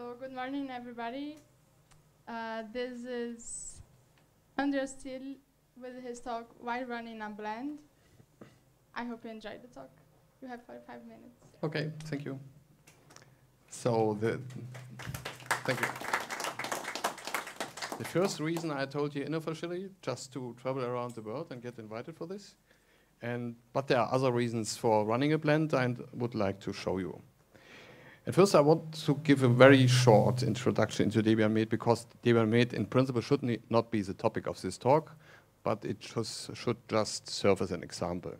So good morning, everybody. Uh, this is Andreas Tille with his talk, Why Running a Blend. I hope you enjoyed the talk. You have 45 minutes. Okay, thank you. So the, thank you. The first reason I told you unofficially, just to travel around the world and get invited for this. And, but there are other reasons for running a blend I would like to show you. At first, I want to give a very short introduction into Debian Med because Debian Med in principle should not be the topic of this talk, but it just, should just serve as an example.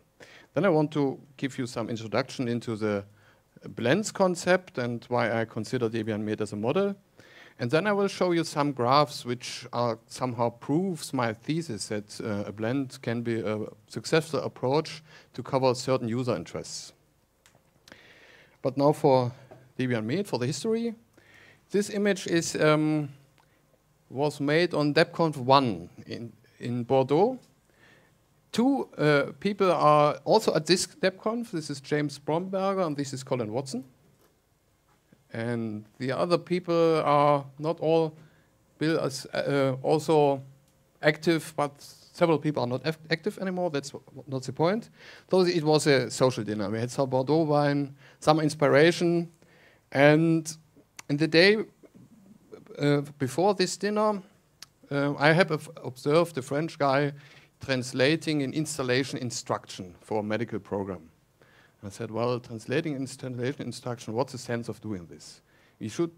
Then I want to give you some introduction into the blends concept and why I consider Debian Med as a model. And then I will show you some graphs which are somehow proves my thesis that uh, a blend can be a successful approach to cover certain user interests. But now for Debian Med for the history. This image is um, was made on DebConf 1 in, in Bordeaux. Two uh, people are also at this DebConf. This is James Bromberger and this is Colin Watson. And the other people are not all Bill is uh, also active, but several people are not active anymore. That's not the point. So it was a social dinner. We had some Bordeaux wine, some inspiration, and in the day uh, before this dinner, uh, I have observed a French guy translating an installation instruction for a medical program. I said, well, translating installation instruction, what's the sense of doing this? We should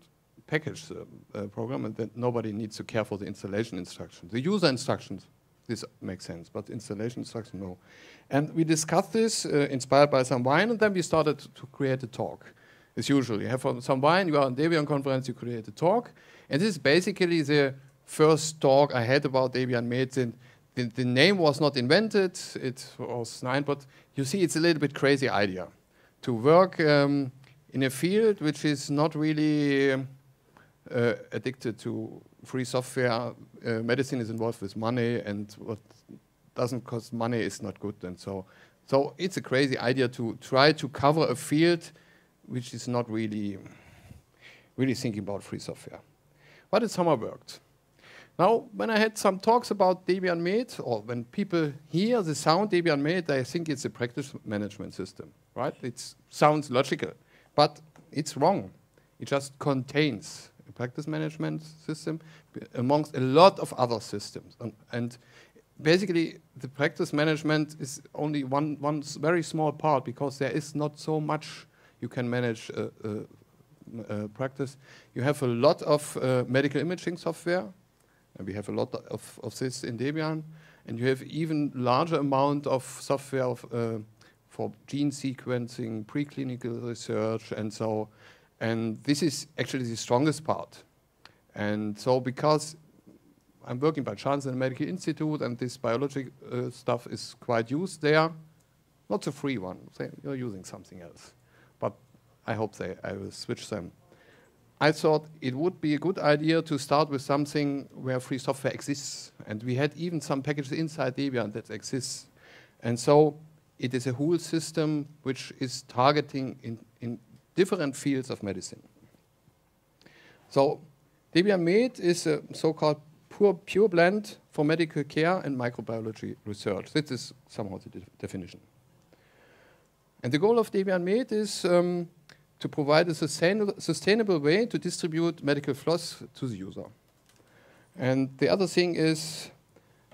package the uh, program and then nobody needs to care for the installation instruction. The user instructions, this makes sense, but installation instruction, no. And we discussed this, uh, inspired by some wine, and then we started to create a talk. As usual, you have some wine, you are on Debian conference, you create a talk, and this is basically the first talk I had about Debian Med. The, the, name was not invented, it was nine, but you see it's a little bit crazy idea to work um, in a field which is not really uh, addicted to free software. Uh, medicine is involved with money, and what doesn't cost money is not good. And so, so it's a crazy idea to try to cover a field which is not really, really thinking about free software. But it somehow worked. Now, when I had some talks about Debian Med, or when people hear the sound Debian Med, they think it's a practice management system, right? It sounds logical, but it's wrong. It just contains a practice management system amongst a lot of other systems. And, and basically, the practice management is only one, one very small part because there is not so much you can manage uh, uh, practice. You have a lot of uh, medical imaging software, and we have a lot of, of this in Debian. And you have even larger amount of software of, uh, for gene sequencing, preclinical research, and so. And this is actually the strongest part. And so because I'm working by chance in a medical institute, and this biology uh, stuff is quite used there, not a free one. Say you're using something else, I hope they I will switch them. I thought it would be a good idea to start with something where free software exists. And we had even some packages inside Debian that exists. And so it is a whole system which is targeting in, in different fields of medicine. So Debian Med is a so-called pure, pure blend for medical care and microbiology research. This is somehow the de definition. And the goal of Debian Med is um, to provide a sustainable, way to distribute medical floss to the user. And the other thing is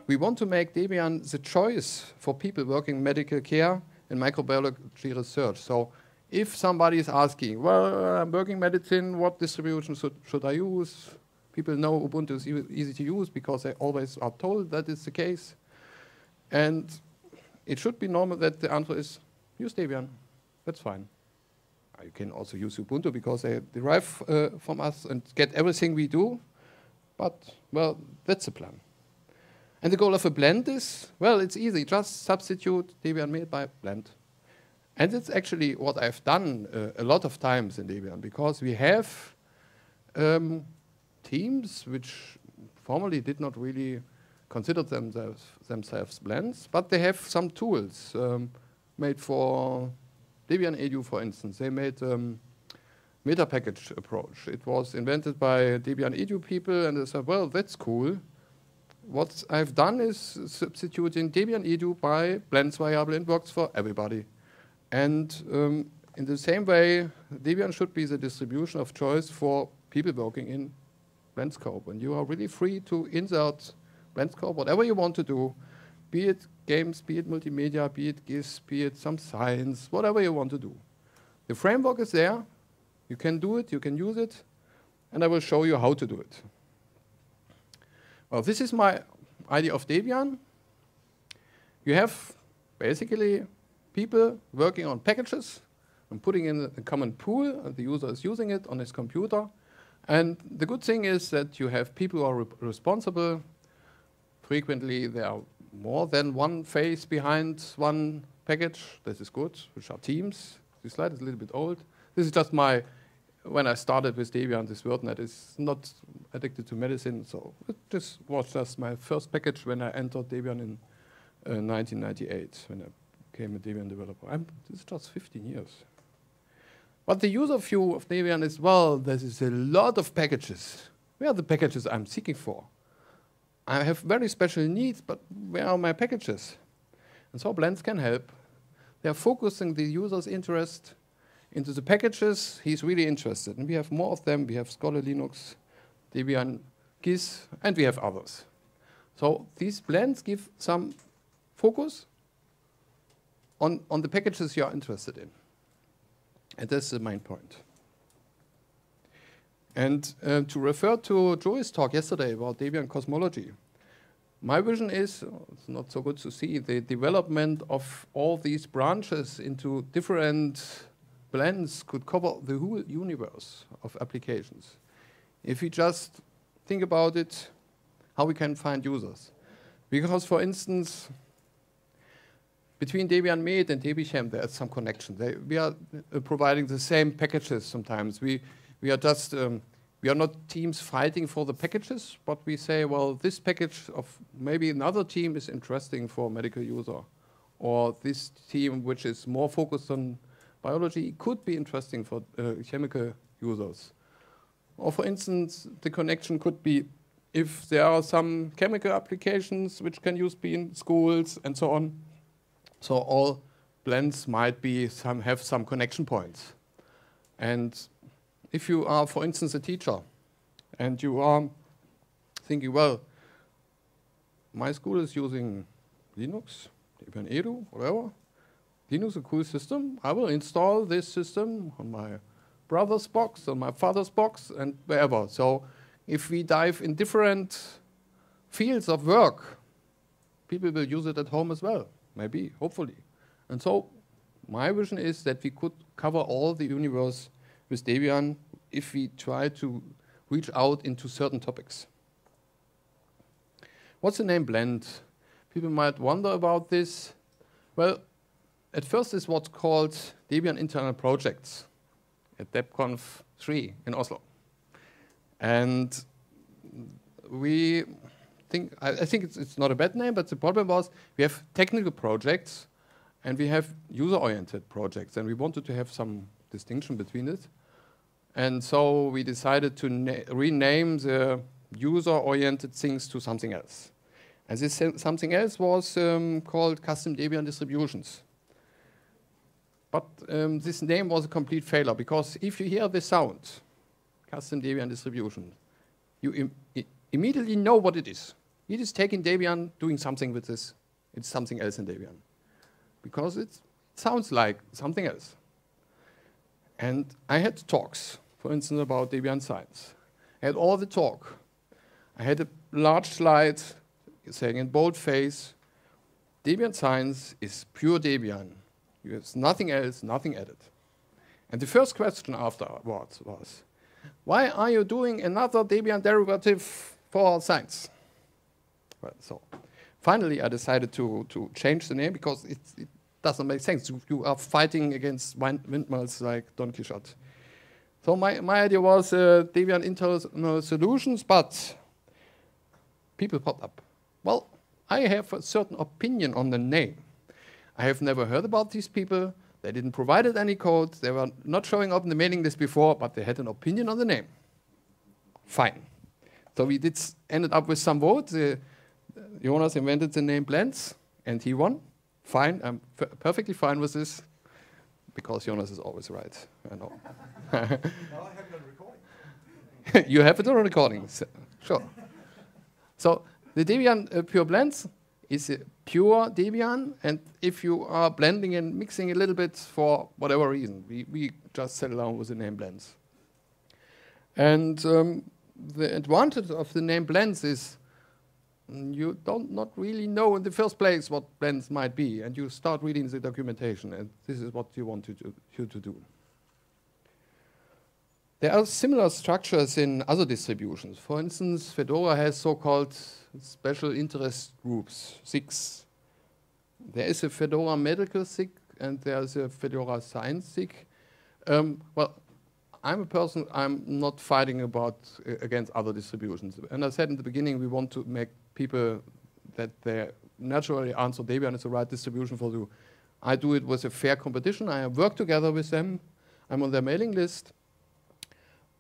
we want to make Debian the choice for people working medical care and microbiology research. So if somebody is asking, well, I'm working medicine, what distribution should, should I use? People know Ubuntu is e easy to use because they always are told that is the case. And it should be normal that the answer is use Debian. That's fine. You can also use Ubuntu because they derive uh, from us and get everything we do. But, well, that's the plan. And the goal of a blend is, well, it's easy. Just substitute Debian Med by blend. And it's actually what I've done uh, a lot of times in Debian because we have um, teams which formerly did not really consider themselves, themselves blends, but they have some tools um, made for Debian Edu, for instance, they made um, meta package approach. It was invented by Debian Edu people, and they said, well, that's cool. What I've done is substituting Debian Edu by blends variable and works for everybody. And um, in the same way, Debian should be the distribution of choice for people working in blend scope. And you are really free to insert blend scope, whatever you want to do, be it games, be it multimedia, be it GIS, be it some science, whatever you want to do. The framework is there. You can do it, you can use it, and I will show you how to do it. Well, this is my idea of Debian. You have basically people working on packages and putting in a common pool, and the user is using it on his computer. And the good thing is that you have people who are re responsible. Frequently, they are more than one face behind one package. This is good, which are teams. This slide is a little bit old. This is just my, when I started with Debian, this WordNet is not addicted to medicine, so this was just my first package when I entered Debian in uh, 1998, when I became a Debian developer. I'm, this is just 15 years. But the user view of Debian is, well, there is a lot of packages. Where are the packages I'm seeking for? I have very special needs, but where are my packages? And so blends can help they are focusing the user's interest into the packages he's really interested. And we have more of them. We have Skolelinux, Debian, GIS, and we have others. So these blends give some focus on, on the packages you are interested in. And that's the main point. And uh, to refer to Joey's talk yesterday about Debian cosmology, my vision is, it's not so good to see, the development of all these branches into different blends could cover the whole universe of applications. If we just think about it, how we can find users. Because, for instance, between Debian Med and DebiChem, there's some connection. They, we are uh, providing the same packages sometimes. We, we are just um, we are not teams fighting for the packages, but we say, well, this package of maybe another team is interesting for medical user, or this team which is more focused on biology could be interesting for uh, chemical users. Or for instance, the connection could be if there are some chemical applications which can use be in schools and so on. So all blends might be some have some connection points. And if you are, for instance, a teacher and you are thinking, well, my school is using Linux, Debian Edu, whatever. Linux is a cool system. I will install this system on my brother's box, on my father's box, and wherever. So if we dive in different fields of work, people will use it at home as well, maybe, hopefully. And so my vision is that we could cover all the universe with Debian if we try to reach out into certain topics. What's the name blend? People might wonder about this. Well, at first it's what's called Debian internal projects at DebConf 3 in Oslo. And we think, I, I think it's, it's, not a bad name, but the problem was we have technical projects and we have user-oriented projects, and we wanted to have some distinction between it. And so we decided to rename the user-oriented things to something else. And this something else was um, called custom Debian distributions. But um, this name was a complete failure because if you hear the sound, custom Debian distribution, you Im immediately know what it is. It is taking Debian, doing something with this. It's something else in Debian. Because it sounds like something else. And I had talks, for instance, about Debian Science. I had all the talk. I had a large slide saying in boldface, Debian Science is pure Debian. There's nothing else, nothing added. And the first question afterwards was, why are you doing another Debian derivative for science? Well, so finally I decided to, to change the name because it, it doesn't make sense. You, are fighting against windmills like Don Quixote. So my, my idea was uh, Debian internal solutions, but people popped up. Well, I have a certain opinion on the name. I have never heard about these people, They didn't provide any code. They were not showing up in the mailing list before, but they had an opinion on the name. Fine. So we did ended up with some votes. Uh, Jonas invented the name Blends, and he won. Fine. I'm perfectly fine with this because Jonas is always right. I know. now I have it on recording. you have it on recording. So, sure. So the Debian uh, Pure Blends is a pure Debian, and if you are blending and mixing a little bit for whatever reason, we, we just settle down with the name Blends. And um, the advantage of the name Blends is you don't not really know in the first place what blends might be, and you start reading the documentation, and this is what you want to do, you to do. There are similar structures in other distributions. For instance, Fedora has so-called special interest groups, SIGs. There is a Fedora medical SIG and there's a Fedora science SIG. Um, well, I'm a person, I'm not fighting about uh, against other distributions. And I said in the beginning, we want to make people that they naturally answer Debian is the right distribution for you. I do it with a fair competition. I work together with them. I'm on their mailing list.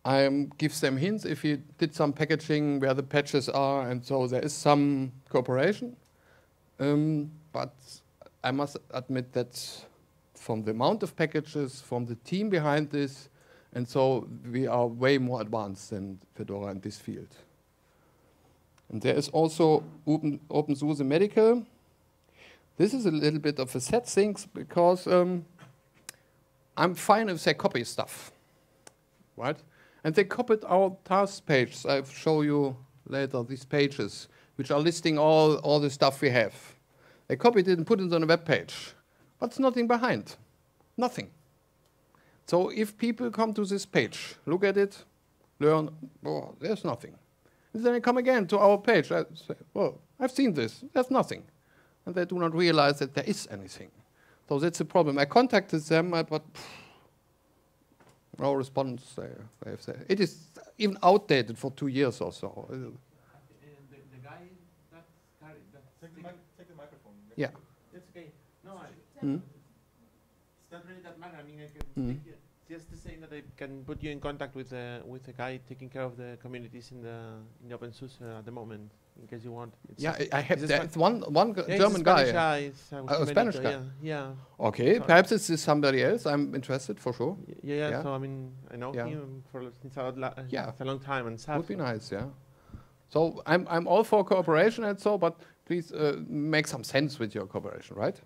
I give them hints if you did some packaging where the patches are, and so there is some cooperation. Um, but I must admit that from the amount of packages, from the team behind this, and so we are way more advanced than Fedora in this field. And there is also Open, OpenSUSE Medical. This is a little bit of a sad thing because um, I'm fine if they copy stuff, right? And they copied our task page. I'll show you later these pages, which are listing all, all the stuff we have. They copied it and put it on a web page. What's nothing behind? Nothing. So if people come to this page, look at it, learn, oh, there's nothing. And then they come again to our page. I say, well, I've seen this. There's nothing. And they do not realize that there is anything. So that's a problem. I contacted them, but pff, no response. They, they have said. It is even outdated for two years or so. The, the guy that carried that Take the, mic take the microphone. Yeah. It's okay. No, I, Hmm? it's not really that matter. I mean, I can Mm. Just to say that I can put you in contact with uh, with a guy taking care of the communities in the in the OpenSUSE uh, at the moment, in case you want. It's Yeah, I have Is this one one yeah, German guy. guy. uh, Oh, a Spanish guy. Yeah, yeah, Okay, Sorry. perhaps it's somebody else. I'm interested for sure. Y- yeah, yeah. Yeah. So I mean, I know Yeah. him for since a, uh, Yeah. a long time and stuff. Would be nice, yeah. So I'm I'm all for cooperation and so, but please uh, make some sense with your cooperation, right?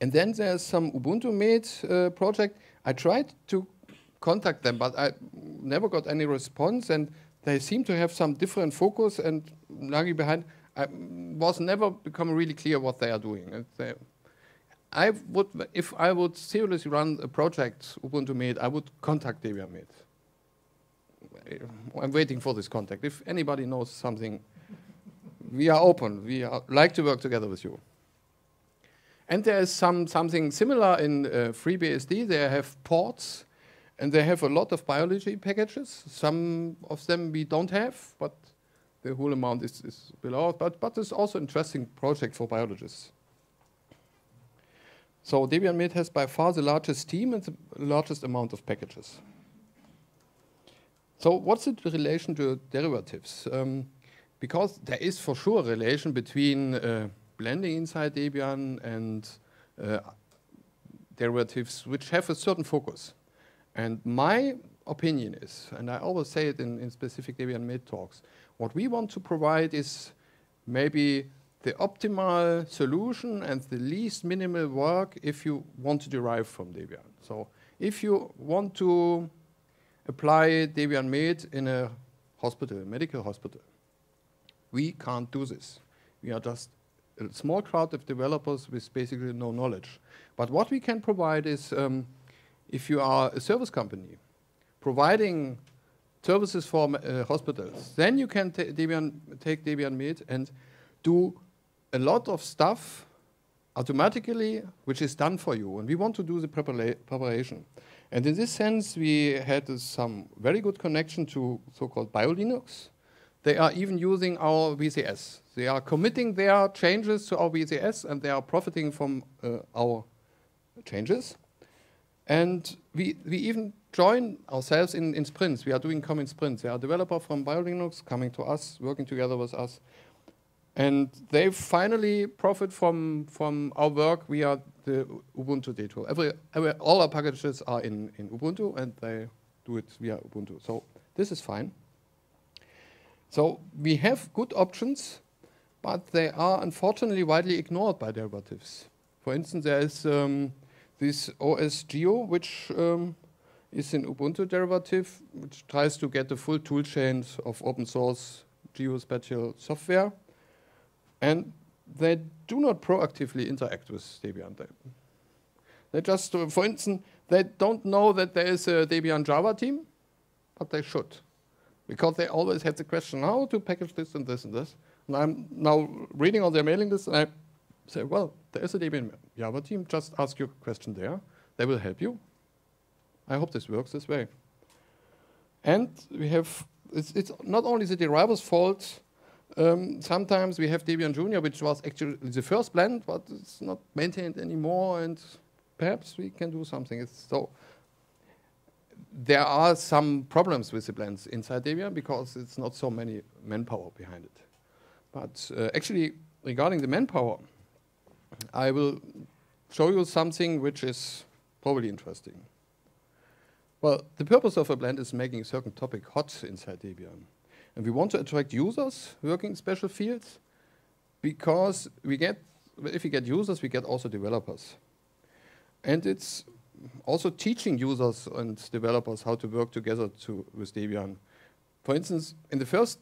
And then there's some Ubuntu Med uh, project. I tried to contact them, but I never got any response, and they seem to have some different focus and lagging behind. I was never become really clear what they are doing. They, I would, if I would seriously run a project Ubuntu Med, I would contact Debian Med. I'm waiting for this contact. If anybody knows something, we are open. We are, like to work together with you. And there is some something similar in uh, FreeBSD. They have ports, and they have a lot of biology packages. Some of them we don't have, but the whole amount is, is below. But but it's also an interesting project for biologists. So Debian has by far the largest team and the largest amount of packages. So what's the relation to derivatives? Um, because there is for sure a relation between uh, blending inside Debian and uh, derivatives which have a certain focus. And my opinion is, and I always say it in, in specific Debian Med talks, what we want to provide is maybe the optimal solution and the least minimal work if you want to derive from Debian. So if you want to apply Debian Med in a hospital, a medical hospital. We can't do this. We are just a small crowd of developers with basically no knowledge. But what we can provide is, um, if you are a service company, providing services for uh, hospitals, then you can Debian, take Debian Med and do a lot of stuff automatically, which is done for you. And we want to do the prepara preparation. And in this sense, we had uh, some very good connection to so-called BioLinux. They are even using our VCS. They are committing their changes to our VCS, and they are profiting from uh, our changes. And we, we even join ourselves in, in sprints. We are doing common sprints. There are developers from BioLinux coming to us, working together with us. And they finally profit from, from our work via the Ubuntu DTOR. Every, every, all our packages are in, in Ubuntu, and they do it via Ubuntu. So this is fine. So we have good options, but they are unfortunately widely ignored by derivatives. For instance, there is um, this OSGeo, which um, is an Ubuntu derivative, which tries to get the full toolchain of open source geospatial software. And they do not proactively interact with Debian. They, they just, uh, for instance, they don't know that there is a Debian Java team, but they should. Because they always have the question, how to package this and this and this. And I'm now reading on their mailing list, and I say, well, there is a Debian Java team, just ask your question there. They will help you. I hope this works this way. And we have, it's, it's not only the deriver's fault, um, sometimes we have Debian Junior, which was actually the first blend, but it's not maintained anymore, and perhaps we can do something. It's so there are some problems with the blends inside Debian because it's not so many manpower behind it. But uh, actually, regarding the manpower, I will show you something which is probably interesting. Well, the purpose of a blend is making a certain topic hot inside Debian. And we want to attract users working in special fields because we get, if we get users, we get also developers. And it's also teaching users and developers how to work together to, with Debian. For instance, in the first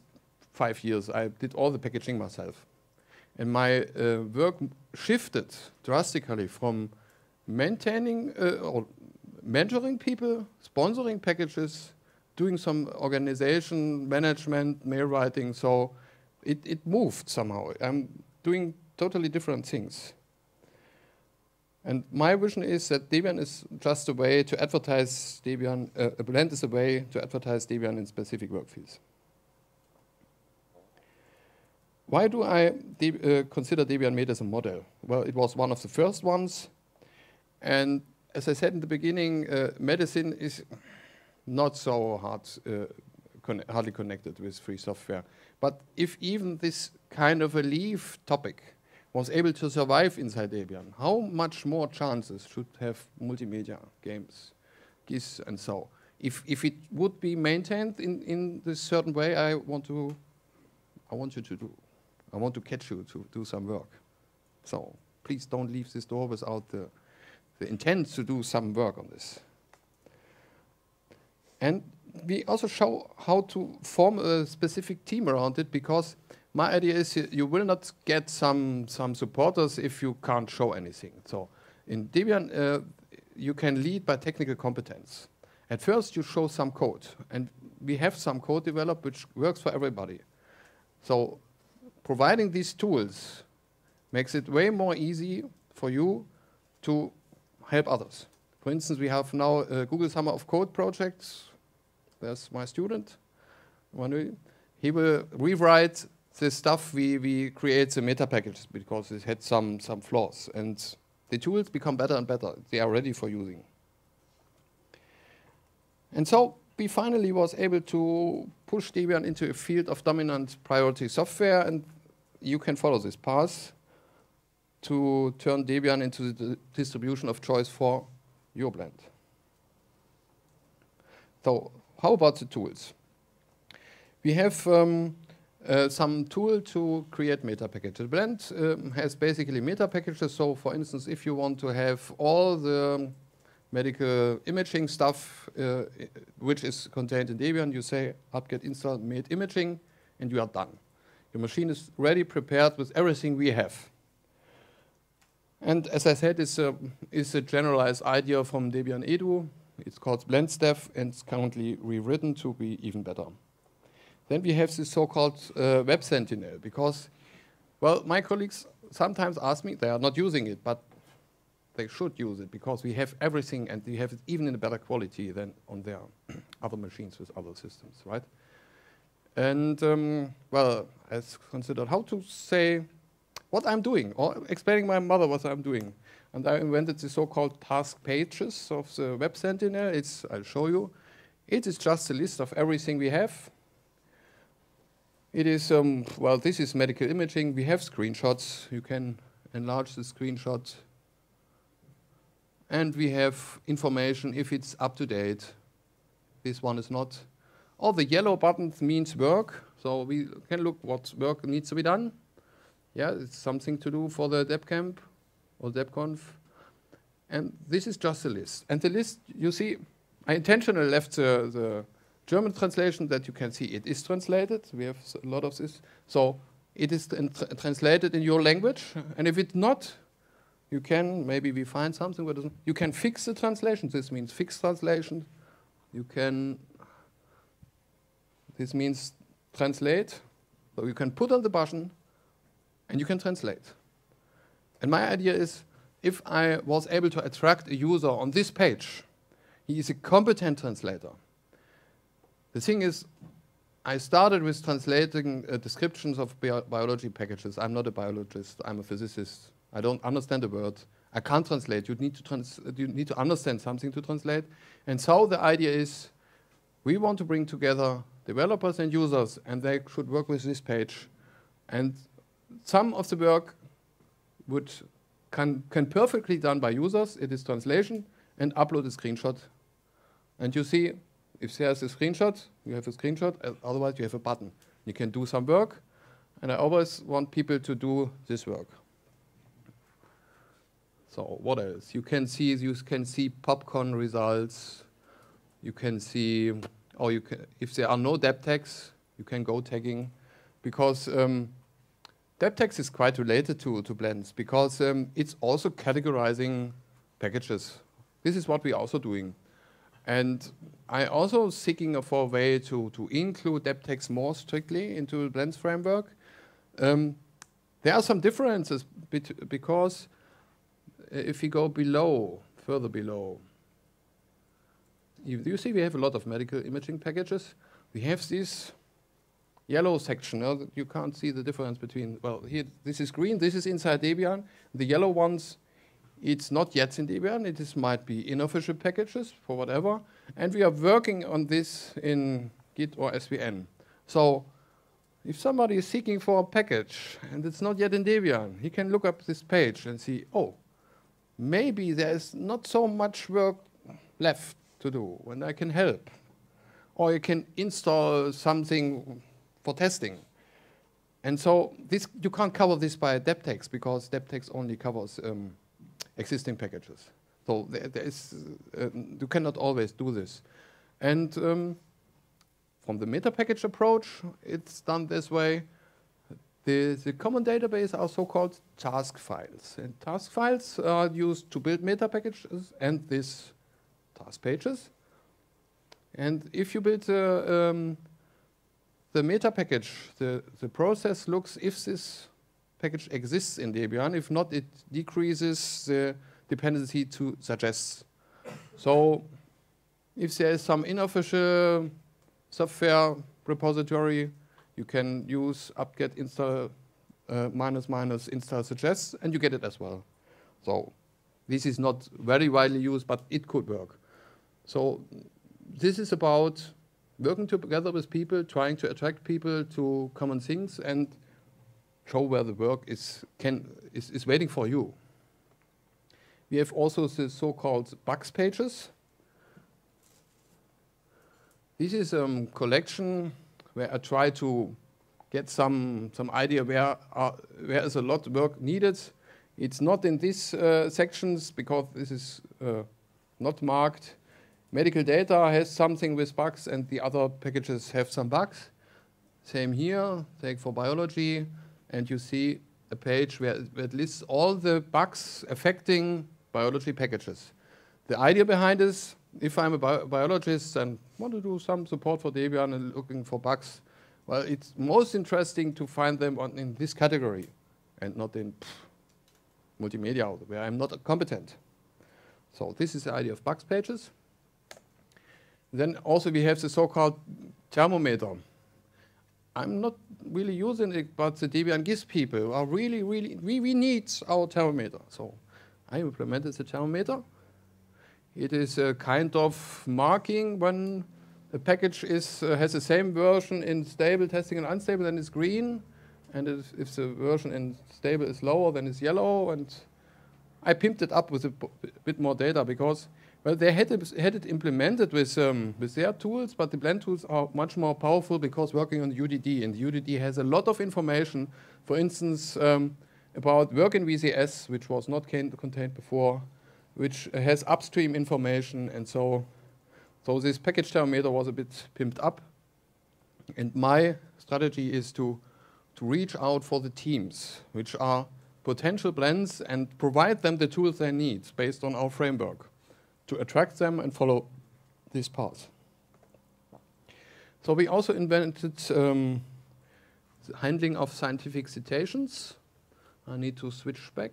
five years, I did all the packaging myself. And my uh, work shifted drastically from maintaining uh, or mentoring people, sponsoring packages, doing some organization, management, mail writing. So it, it moved somehow. I'm doing totally different things. And my vision is that Debian is just a way to advertise Debian, uh, a blend is a way to advertise Debian in specific work fields. Why do I de uh, consider Debian Med as a model? Well, it was one of the first ones. And as I said in the beginning, uh, medicine is not so hard, uh, con hardly connected with free software. But if even this kind of a leaf topic was able to survive inside Debian, how much more chances should have multimedia games, GIS and so? If, if it would be maintained in, in this certain way, I want to, I want you to do. I want to catch you to do some work. So please don't leave this door without the, the intent to do some work on this. And we also show how to form a specific team around it because my idea is you will not get some, some supporters if you can't show anything. So in Debian, uh, you can lead by technical competence. At first, you show some code, and we have some code developed which works for everybody. So providing these tools makes it way more easy for you to help others. For instance, we have now a Google Summer of Code project. There's my student. He will rewrite the stuff we, we create the meta packages because it had some, some flaws. And the tools become better and better. They are ready for using. And so we finally was able to push Debian into a field of dominant priority software. And you can follow this path to turn Debian into the distribution of choice for your blend. So how about the tools? We have um, uh, some tool to create meta packages. Blend um, has basically meta packages. So, for instance, if you want to have all the medical imaging stuff uh, which is contained in Debian, you say apt-get install med imaging, and you are done. Your machine is ready, prepared with everything we have. And as I said, it's a, it's a generalized idea from Debian Edu. It's called BlendStaff, and it's currently rewritten to be even better. Then we have this so-called uh, Web Sentinel, because, well, my colleagues sometimes ask me, they are not using it, but they should use it, because we have everything, and we have it even in a better quality than on their other machines with other systems, right? And, um, well, I considered how to say what I'm doing, or explaining my mother what I'm doing. and I invented the so-called task pages of the Web Sentinel. It's, I'll show you. It is just a list of everything we have. It is, um, well, this is medical imaging. We have screenshots. You can enlarge the screenshot. And we have information if it's up to date. This one is not. All the yellow buttons means work. So we can look what work needs to be done. Yeah, it's something to do for the DebCamp or DebConf. And this is just a list. And the list, you see, I intentionally left the, the German translation that you can see it is translated. We have a lot of this. So it is tra translated in your language. And if it's not, you can, maybe we find something, but you can fix the translation. This means fix translation. You can, this means translate. So you can put on the button and you can translate. And my idea is if I was able to attract a user on this page, he is a competent translator. The thing is, I started with translating uh, descriptions of bio biology packages. I'm not a biologist, I'm a physicist. I don't understand the word. I can't translate. You need to, trans you need to understand something to translate. And so the idea is we want to bring together developers and users, and they should work with this page. And some of the work would can, can perfectly done by users. It is translation and upload a screenshot. And you see, if there's a screenshot, you have a screenshot. Otherwise, you have a button. You can do some work. And I always want people to do this work. So what else? You can see you can see popcon results. You can see, or you can, if there are no debtags, you can go tagging, because um, debtags is quite related to to blends because um, it's also categorizing packages. This is what we're also doing, and I also seeking for a way to to include tags more strictly into the blends framework. Um, there are some differences because if you go below, further below, you, you see we have a lot of medical imaging packages. We have this yellow section. Uh, you can't see the difference between, well, here, this is green, this is inside Debian. The yellow ones, it's not yet in Debian. It is, might be unofficial packages for whatever. And we are working on this in Git or SVN. So if somebody is seeking for a package and it's not yet in Debian, he can look up this page and see, oh, maybe there's not so much work left to do and I can help. Or you can install something for testing. And so this, you can't cover this by Debtags because Debtags only covers um, existing packages. So there, there is, uh, you cannot always do this. And um, from the meta package approach, it's done this way. The, the common database are so-called task files. And task files are used to build meta packages and these task pages. And if you build uh, um, the meta package, the, the process looks if this package exists in Debian. If not, it decreases the dependency to suggest. So if there is some unofficial software repository you can use apt-get install uh, minus minus install suggest, and you get it as well. So this is not very widely used, but it could work. So this is about working together with people, trying to attract people to common things, and show where the work is, can, is, is waiting for you. We have also the so-called bugs pages. This is a um, collection where I try to get some, some idea where, are, where is a lot of work needed. It's not in these uh, sections because this is uh, not marked. Medical data has something with bugs and the other packages have some bugs. Same here, take for biology, and you see a page where, it lists all the bugs affecting biology packages. The idea behind this if I'm a bi biologist and want to do some support for Debian and looking for bugs, well, it's most interesting to find them on, in this category and not in pff, multimedia, where I'm not competent. So this is the idea of bugs pages. Then also we have the so-called thermometer. I'm not really using it, but the Debian GIS people are really, really, we, we need our thermometer. So I implemented the thermometer. It is a kind of marking when a package is uh, has the same version in stable testing and unstable, then it's green, and if, if the version in stable is lower, then it's yellow. And I pimped it up with a bit more data because well, they had it, had it implemented with um, with their tools, but the blend tools are much more powerful because working on UDD, and UDD has a lot of information. For instance, um, about work in VCS, which was not contained before, which has upstream information, and so so this package thermometer was a bit pimped up. And my strategy is to, to reach out for the teams, which are potential blends, and provide them the tools they need based on our framework to attract them and follow this path. So we also invented um, the handling of scientific citations. I need to switch back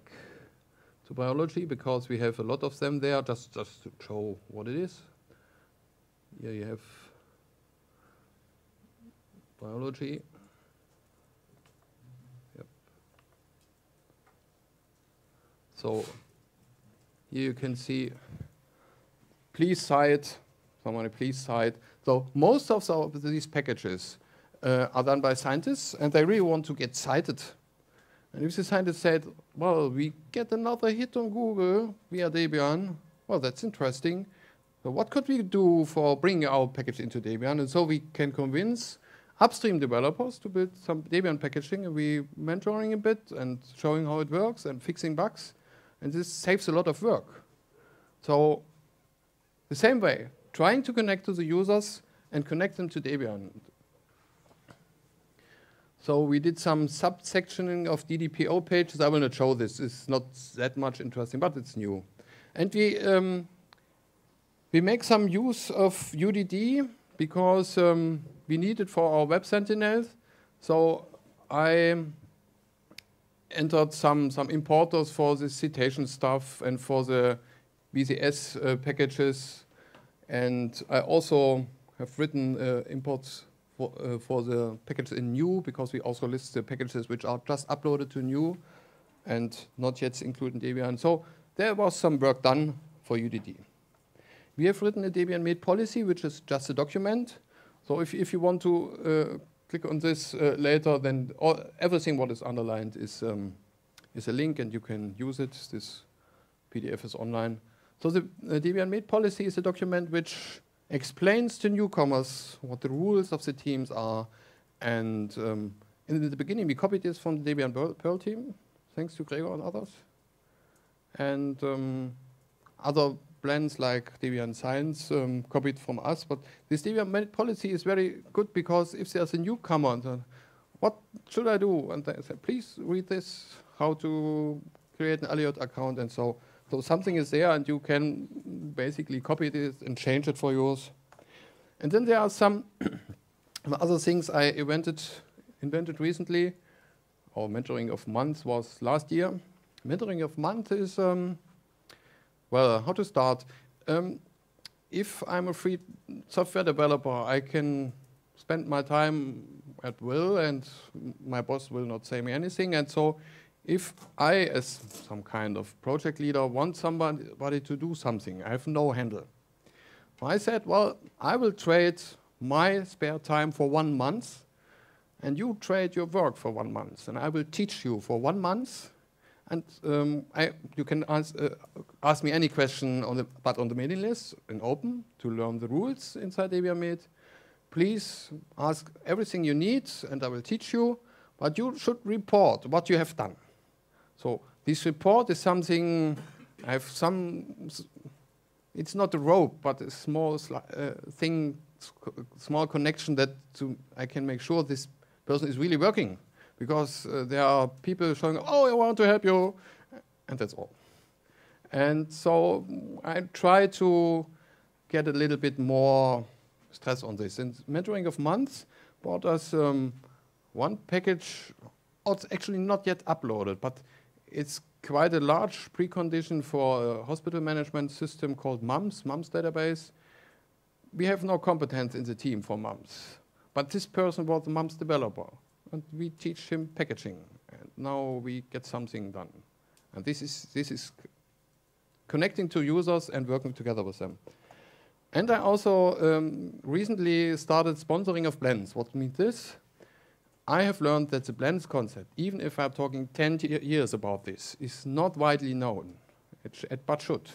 to biology because we have a lot of them there, just, just to show what it is. Here you have biology. Yep. So here you can see please cite, someone please cite. So most of the, these packages uh, are done by scientists and they really want to get cited. And if the scientist said, well, we get another hit on Google via Debian, well, that's interesting. So what could we do for bringing our package into Debian? And so we can convince upstream developers to build some Debian packaging, and we mentoring a bit and showing how it works and fixing bugs. And this saves a lot of work. So the same way, trying to connect to the users and connect them to Debian. So we did some subsectioning of DDPO pages. I will not show this. It's not that much interesting, but it's new. And we um, we make some use of UDD because um, we need it for our web sentinels. So I entered some, some importers for the citation stuff and for the VCS uh, packages. And I also have written uh, imports for, uh, for the packages in new because we also list the packages which are just uploaded to new and not yet included in Debian. So there was some work done for UDD. We have written a Debian Med policy, which is just a document. So if, if you want to uh, click on this uh, later, then all, everything what is underlined is, um, is a link and you can use it. This PDF is online. So the uh, Debian Med policy is a document which explains to newcomers what the rules of the teams are. And um, in the beginning, we copied this from the Debian Perl team, thanks to Gregor and others. And um, other plans like Debian Science um, copied from us. But this Debian Med policy is very good because if there's a newcomer, then what should I do? And they say, please read this, how to create an Alioth account and so. So something is there and you can basically copy this and change it for yours. And then there are some other things I invented, invented recently. Our mentoring of months was last year. Mentoring of month is um, well, how to start? Um, if I'm a free software developer, I can spend my time at will and my boss will not say me anything. And so if I, as some kind of project leader, want somebody to do something, I have no handle. I said, well, I will trade my spare time for one month and you trade your work for one month and I will teach you for one month and um, I, you can ask, uh, ask, me any question, on the, but on the mailing list in open to learn the rules inside Debian Please ask everything you need, and I will teach you. But you should report what you have done. So this report is something I have some. It's not a rope, but a small uh, thing, small connection that I can make sure this person is really working because uh, there are people showing, oh, I want to help you, and that's all. And so I try to get a little bit more stress on this. And mentoring of months brought us um, one package. Oh, it's actually not yet uploaded, but it's quite a large precondition for a hospital management system called MUMPS, MUMPS database. We have no competence in the team for MUMPS, but this person was the MUMPS developer and we teach him packaging. And now we get something done. And this is, this is connecting to users and working together with them. And I also um, recently started sponsoring of blends. What means this? I have learned that the blends concept, even if I'm talking 10 years about this, is not widely known, it it but should.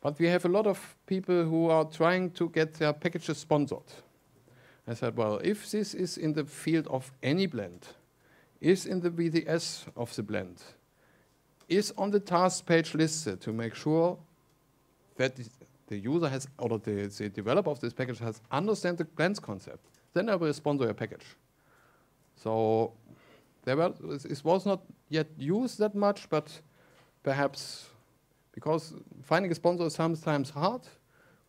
But we have a lot of people who are trying to get their packages sponsored. I said, well, if this is in the field of any blend, is in the VCS of the blend, is on the task page listed to make sure that the user has, or the, the developer of this package has understand the blends concept, then I will sponsor your package. So there were, it was not yet used that much, but perhaps because finding a sponsor is sometimes hard,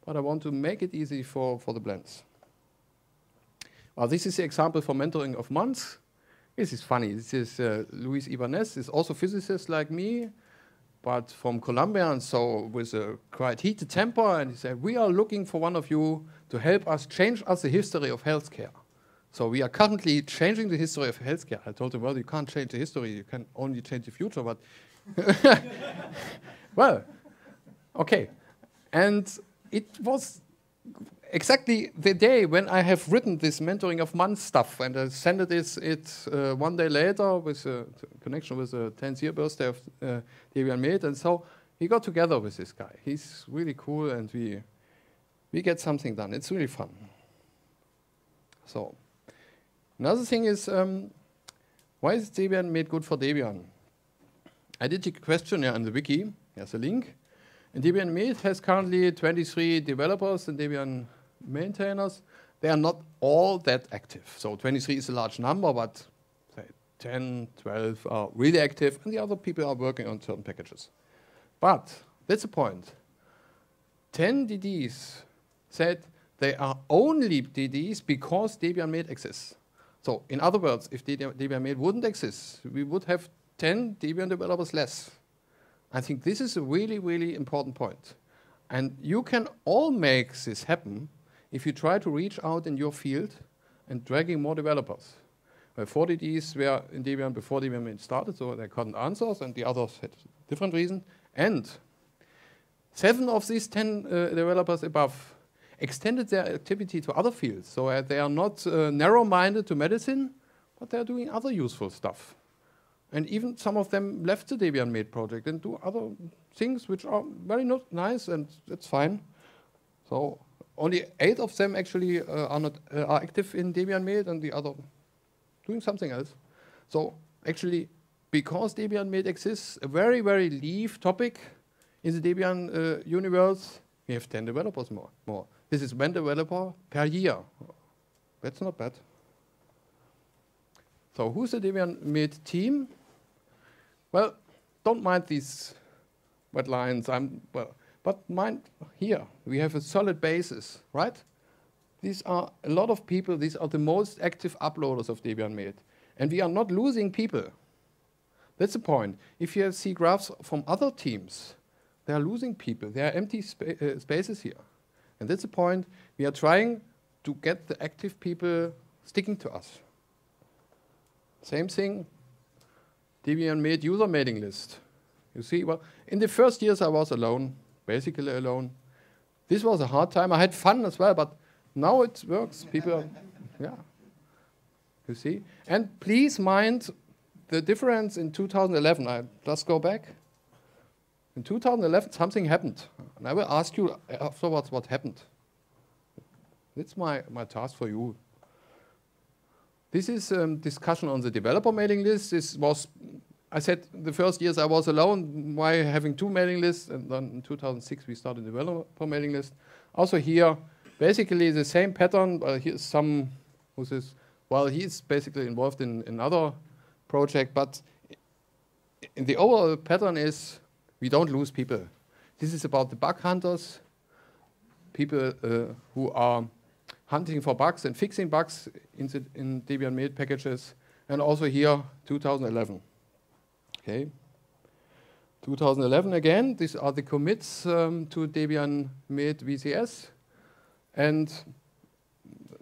but I want to make it easy for, for the blends. Well, this is the example for mentoring of months. This is funny. This is uh, Luis Ibanez, is also physicist like me, but from Colombia, and so with a quite heated temper, and he said, we are looking for one of you to help us change us the history of healthcare. So we are currently changing the history of healthcare. I told him, well, you can't change the history, you can only change the future, but well, okay. And it was exactly the day when I have written this mentoring of months stuff, and I sent it, it uh, one day later with a connection with the 10th year birthday of uh, Debian and so we got together with this guy. He's really cool, and we we get something done. It's really fun. So. Another thing is, um, why is Debian Med good for Debian? I did a questionnaire on the wiki. Here's a link. And Debian Med has currently 23 developers and Debian maintainers. They are not all that active. So 23 is a large number, but say 10, 12 are really active, and the other people are working on certain packages. But that's the point. 10 DDs said they are only DDs because Debian Med exists. So in other words, if Debian Med wouldn't exist, we would have 10 Debian developers less. I think this is a really, really important point. And you can all make this happen if you try to reach out in your field and dragging more developers. Well, 40 Ds were in Debian before Debian started, so they couldn't answer and the others had different reasons. And seven of these 10 uh, developers above extended their activity to other fields. So uh, they are not uh, narrow-minded to medicine, but they're doing other useful stuff. And even some of them left the Debian Med project and do other things which are very not nice, and that's fine. So only eight of them actually uh, are not uh, are active in Debian Med, and the other doing something else. So actually, because Debian Med exists, a very very leaf topic in the Debian uh, universe, we have 10 developers more. more. This is one developer per year. That's not bad. So who's the Debian Med team? Well, don't mind these red lines. I'm well, but mind here we have a solid basis, right? These are a lot of people. These are the most active uploaders of Debian Med, and we are not losing people. That's the point. If you see graphs from other teams, they are losing people. There are empty spa uh, spaces here. And that's the point. We are trying to get the active people sticking to us. Same thing, Debian Med user mailing list. You see, well, in the first years I was alone, basically alone. This was a hard time. I had fun as well, but now it works. People, are, yeah. You see? And please mind the difference in 2011. I just go back. In 2011, something happened. And I will ask you afterwards what happened. That's my, my task for you. This is a um, discussion on the developer mailing list. This was, I said the first years I was alone, why having two mailing lists? And then in 2006 we started developer mailing list. Also here, basically the same pattern. Uh, here's some, who's this? Well, he's basically involved in another project, but in the overall pattern is we don't lose people. This is about the bug hunters, people uh, who are hunting for bugs and fixing bugs in, the, in Debian Med packages, and also here 2011. Okay. 2011 again, these are the commits um, to Debian Med VCS. And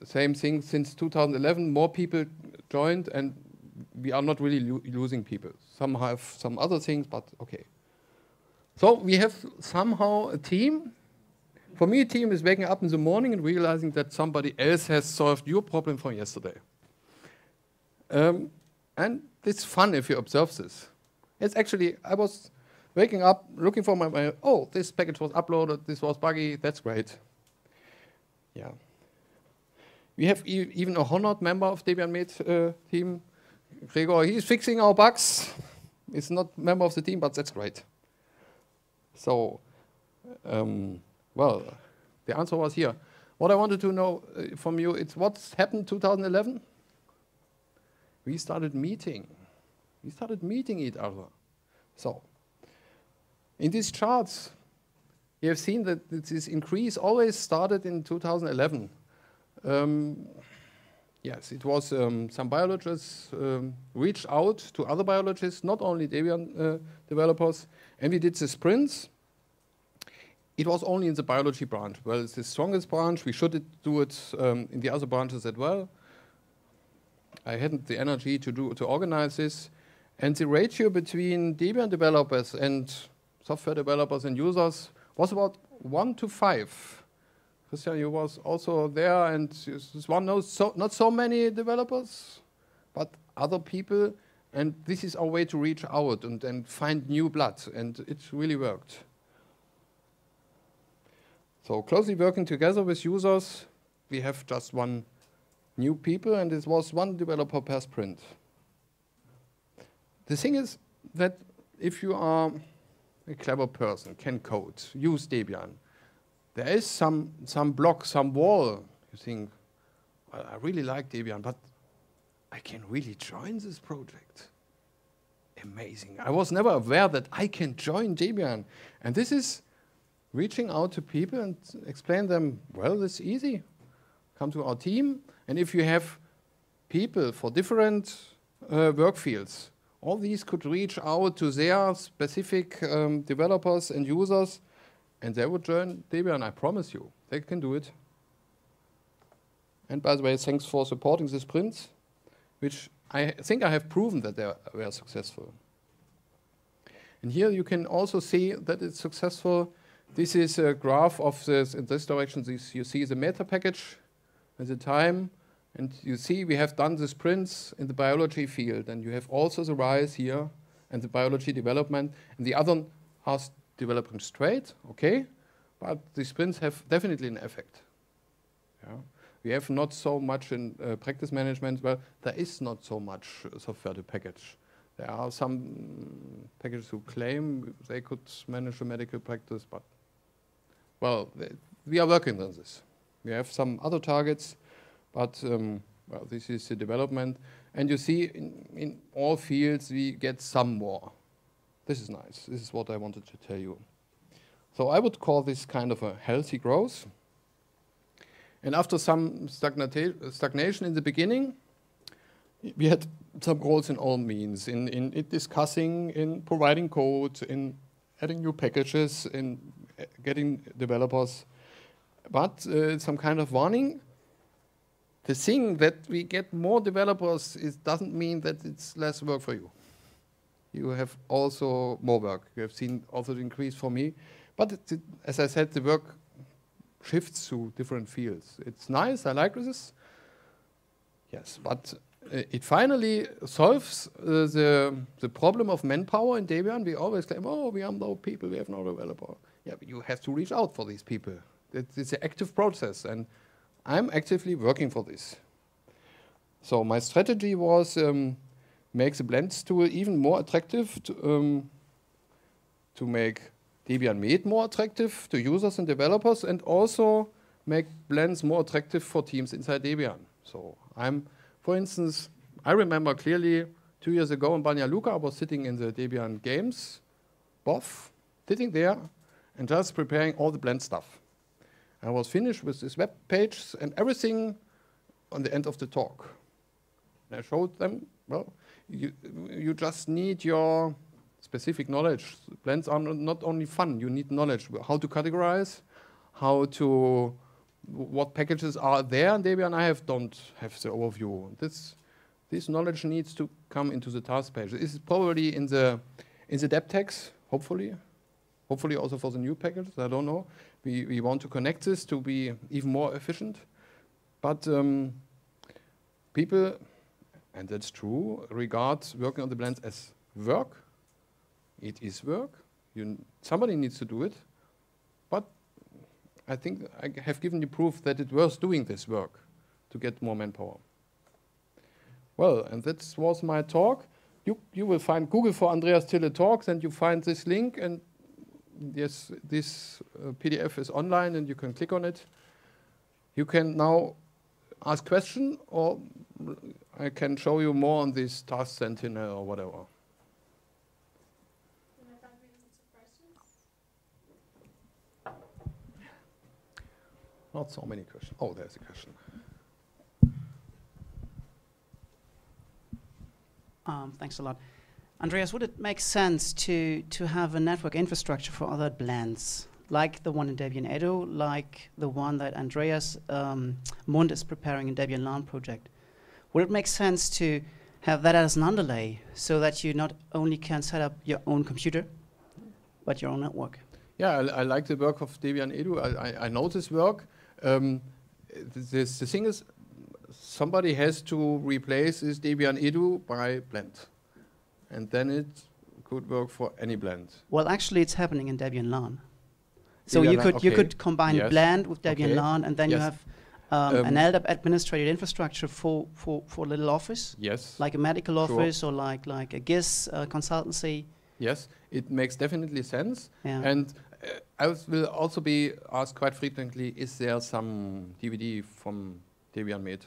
same thing since 2011, more people joined and we are not really lo losing people. Some have some other things, but okay. So we have somehow a team. For me, a team is waking up in the morning and realizing that somebody else has solved your problem from yesterday. Um, and it's fun if you observe this. It's actually, I was waking up, looking for my, my oh, this package was uploaded, this was buggy, that's great. Yeah. We have e even a honored member of Debian Med uh, team, Gregor. He's fixing our bugs. He's not member of the team, but that's great. So, um, well, the answer was here. What I wanted to know uh, from you, it's what's happened 2011? We started meeting. We started meeting each other. So, in these charts, you have seen that this increase always started in 2011. Um, yes, it was um, some biologists um, reached out to other biologists, not only Debian uh, developers, and we did the sprints. It was only in the biology branch. Well, it's the strongest branch. We should do it um, in the other branches as well. I hadn't the energy to do to organize this, and the ratio between Debian developers and software developers and users was about one to five. Christian, you was also there, and one knows so, not so many developers, but other people, and this is our way to reach out and, and find new blood, and it really worked. So closely working together with users, we have just one new people, and it was one developer per sprint. The thing is that if you are a clever person, can code, use Debian, there is some, some block, some wall. You think, I really like Debian, but I can really join this project. Amazing. I was never aware that I can join Debian. And this is reaching out to people and explain them, well, it's easy. Come to our team. And if you have people for different uh, work fields, all these could reach out to their specific um, developers and users and they would join Debian, I promise you. They can do it. And by the way, thanks for supporting the sprints, which I think I have proven that they were successful. And here you can also see that it's successful. This is a graph of this in this direction. This, you see the meta package at the time, and you see we have done the sprints in the biology field, and you have also the rise here and the biology development, and the other are developing straight, okay, but the sprints have definitely an effect. Yeah. We have not so much in uh, practice management, well, there is not so much software to package. There are some packages who claim they could manage a medical practice, but, well, we are working on this. We have some other targets, but um, well, this is the development. And you see, in, in all fields, we get some more. This is nice. This is what I wanted to tell you. So I would call this kind of a healthy growth. And after some stagnation in the beginning, we had some goals in all means, in, in, in discussing, in providing code, in adding new packages, in uh, getting developers. But uh, some kind of warning, the thing that we get more developers doesn't mean that it's less work for you you have also more work. You have seen also the increase for me. But it, as I said, the work shifts to different fields. It's nice, I like this. Yes, but uh, it finally solves uh, the, the problem of manpower in Debian. We always claim, oh, we have no people, we have no developer. Yeah, but you have to reach out for these people. It's, it's an active process, and I'm actively working for this. So my strategy was um, make the blends tool even more attractive to, um, to make Debian Med more attractive to users and developers and also make blends more attractive for teams inside Debian. So I'm, for instance, I remember clearly two years ago in Banja Luka, I was sitting in the Debian games, BOF, sitting there and just preparing all the blend stuff. I was finished with this web page and everything on the end of the talk. And I showed them, well, you, you just need your specific knowledge. Blends are not only fun, you need knowledge. How to categorize, how to, what packages are there in Debian. I have don't have the overview. This, this knowledge needs to come into the task page. This is probably in the, in the dep hopefully. hopefully also for the new packages, I don't know. We, we want to connect this to be even more efficient. But um, people, and that's true, regard working on the blends as work. It is work. You, somebody needs to do it. But I think I have given you proof that it was doing this work to get more manpower. Well, and that was my talk. You, you will find Google for Andreas Tille talks and you find this link and yes, this uh, PDF is online and you can click on it. You can now ask question or I can show you more on this Task Sentinel or whatever. Not so many questions. Oh, there's a question. Um, thanks a lot. Andreas, would it make sense to, to have a network infrastructure for other blends, like the one in Debian Edu, like the one that Andreas um, Mundt is preparing in Debian LAN project? Would it make sense to have that as an underlay so that you not only can set up your own computer, but your own network? Yeah, I, I like the work of Debian Edu. I, I, I know this work. Um, this, the thing is, somebody has to replace this Debian Edu by Blend. And then it could work for any blend. Well, actually, it's happening in Debian LAN. So Debian you could you could combine Yes. Blend with Debian Okay. LAN, and then you have um, Um, an LDAP administrated infrastructure for, for, for a little office, Yes. like a medical Sure. office or like like a GIS uh, consultancy. Yes, it makes definitely sense. Yeah. And I was- will also be asked quite frequently, is there some DVD from Debian Med?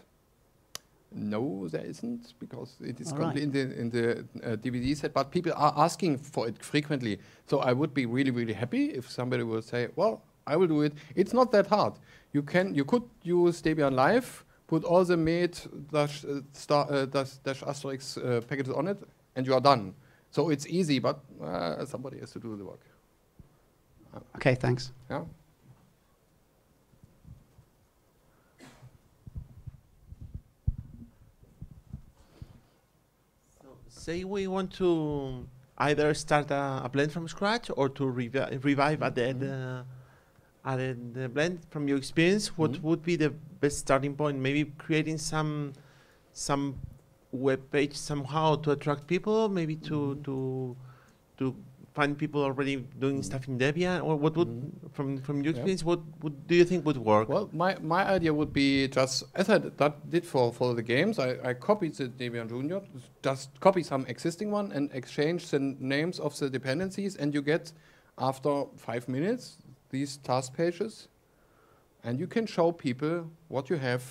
No, there isn't, because it is currently in the, in the uh, DVD set, but people are asking for it frequently. So I would be really, really happy if somebody would say, well, I will do it. It's not that hard. You can, you could use Debian Live, put all the med dash, uh, star, uh, dash, dash asterisk uh, packages on it, and you are done. So it's easy, but uh, somebody has to do the work. Okay, thanks. Yeah. So say we want to either start a, a blend from scratch or to revi- revive at the, Mhm. the at the, the blend from your experience. What Mhm. would be the best starting point? Maybe creating some some web page somehow to attract people. Maybe to Mhm. to to find people already doing stuff in Debian. Or what would Mhm. from from your Yeah. experience? What would do you think would work? Well, my, my idea would be just, as I did for, for the games, I, I copied the Debian Junior, just copy some existing one and exchange the names of the dependencies, and you get, after five minutes, these task pages, and you can show people what you have.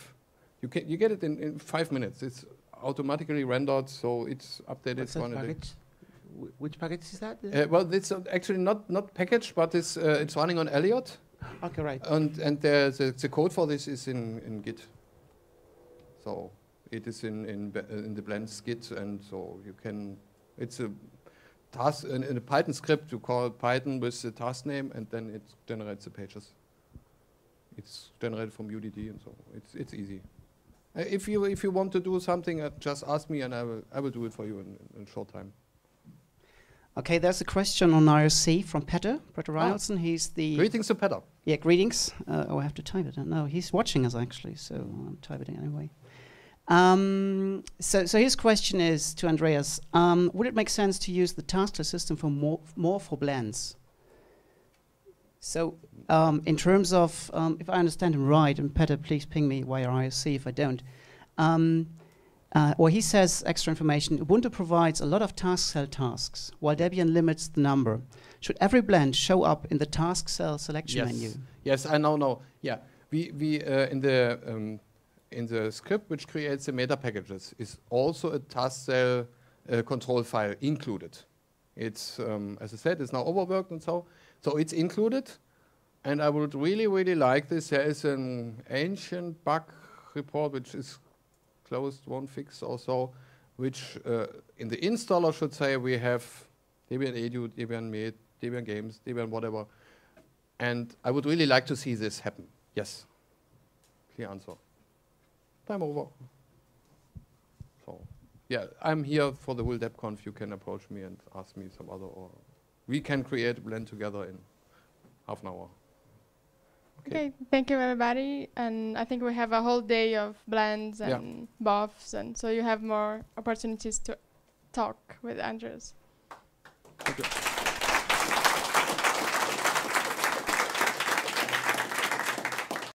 You, can, you get it in, in five minutes. It's automatically rendered, so it's updated What's that package? Wh- Which package is that? Uh, well, it's uh, actually not, not packaged, but it's, uh, it's running on Alioth. okay, right. And and the, the the code for this is in in Git. So it is in in uh, in the blends Git, and so you can. It's a task in, in a Python script. You call Python with the task name, and then it generates the pages. It's generated from UDD, and so it's it's easy. Uh, if you if you want to do something, uh, just ask me, and I will I will do it for you in, in a short time. Okay, there's a question on IRC from Petter, Petter Ah. Reinholdtsen. He's the Greetings to Peter. Yeah, greetings. Uh, oh, I have to type it. No, he's watching us actually, so I'm typing it anyway. Um, so, so his question is to Andreas: um, Would it make sense to use the tasksel system for more, more for blends? So, um, in terms of, um, if I understand him right, and Peter, please ping me via IRC if I don't. Uh, or he says extra information. Ubuntu provides a lot of tasksel tasks, while Debian limits the number. Should every blend show up in the tasksel selection Yes. menu? Yes, I know. No, yeah, we we uh, in the um, in the script which creates the meta packages is also a tasksel uh, control file included. It's um, as I said, it's now overworked and so so it's included. And I would really really like this. There is an ancient bug report which is closed, wontfix or so, which uh, in the installer should say we have Debian Edu, Debian Med, Debian Games, Debian whatever. And I would really like to see this happen. Yes. Clear answer. Time over. So, yeah, I'm here for the whole DebConf. You can approach me and ask me some other or we can create blend together in half an hour. Okay. thank you everybody. And I think we have a whole day of blends Yeah. and BoFs, and so you have more opportunities to talk with Andrews. Thank you.